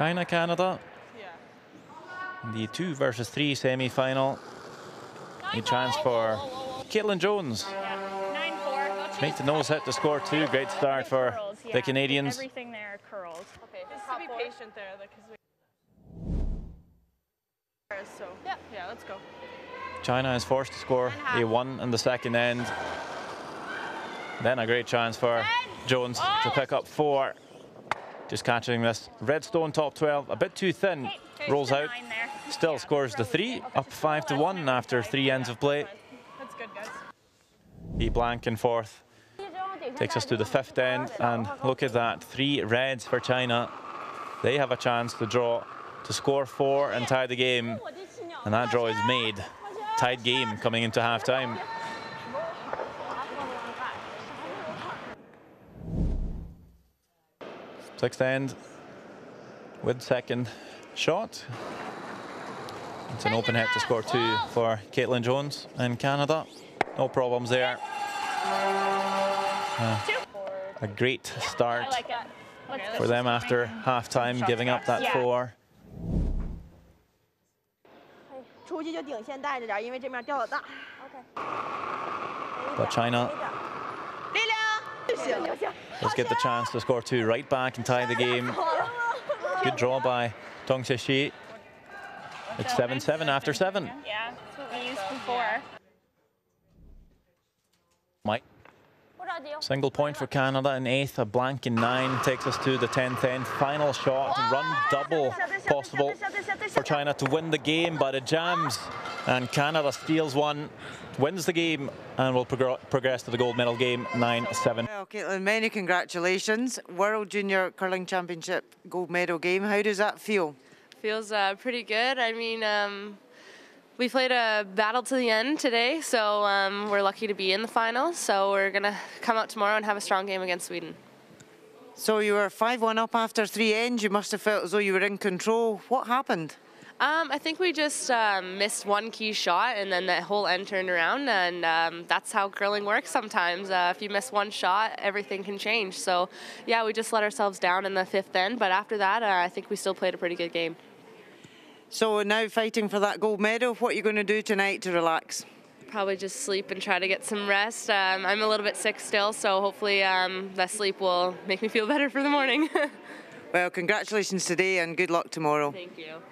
China, Canada. Yeah. The two versus three semi-final. A chance for Caitlin Jones. Nine four. Make the nose hit to score two. Great start for Curls, yeah. the Canadians. Everything there curls. Okay, just to be patient there, because we. So Yeah. yeah, let's go. China is forced to score a one in the second end. Then a great chance for Jones to oh. pick up four. Just catching this redstone top 12, a bit too thin, rolls out, still scores the three, up five to one after three ends of play. That's good, guys. The blank and fourth takes us to the fifth end, and look at that, three reds for China. They have a chance to draw, to score four and tie the game, and that draw is made. Tied game coming into halftime. Sixth end with second shot. It's an open hit to score two for Caitlin Jones in Canada. No problems there. Uh, a great start I like it. Let's for them after half-time, giving up that Yeah. four. 出去就顶线带着点，因为这面掉的大。 But China 力 Let's get the chance to score two right back and tie the game. Good draw by Tong Shi. It's 7-7 after 7. Yeah, that's what we used before. Mike. Single point for Canada in eighth, a blank in nine takes us to the 10th end. final shot. Run double possible for China to win the game, but it jams and Canada steals one, wins the game, and will progr progress to the gold medal game 9-7. Well, Caitlin, many congratulations. World Junior Curling Championship gold medal game. How does that feel? Feels uh, pretty good. I mean, um, we played a battle to the end today, so um, we're lucky to be in the final. So we're gonna come out tomorrow and have a strong game against Sweden. So you were 5-1 up after three ends. You must have felt as though you were in control. What happened? Um, I think we just um, missed one key shot, and then the whole end turned around, and um, that's how curling works sometimes. Uh, if you miss one shot, everything can change. So, yeah, we just let ourselves down in the fifth end, but after that, uh, I think we still played a pretty good game. So now fighting for that gold medal. What are you going to do tonight to relax? Probably just sleep and try to get some rest. Um, I'm a little bit sick still, so hopefully um, that sleep will make me feel better for the morning. Well, congratulations today and good luck tomorrow. Thank you.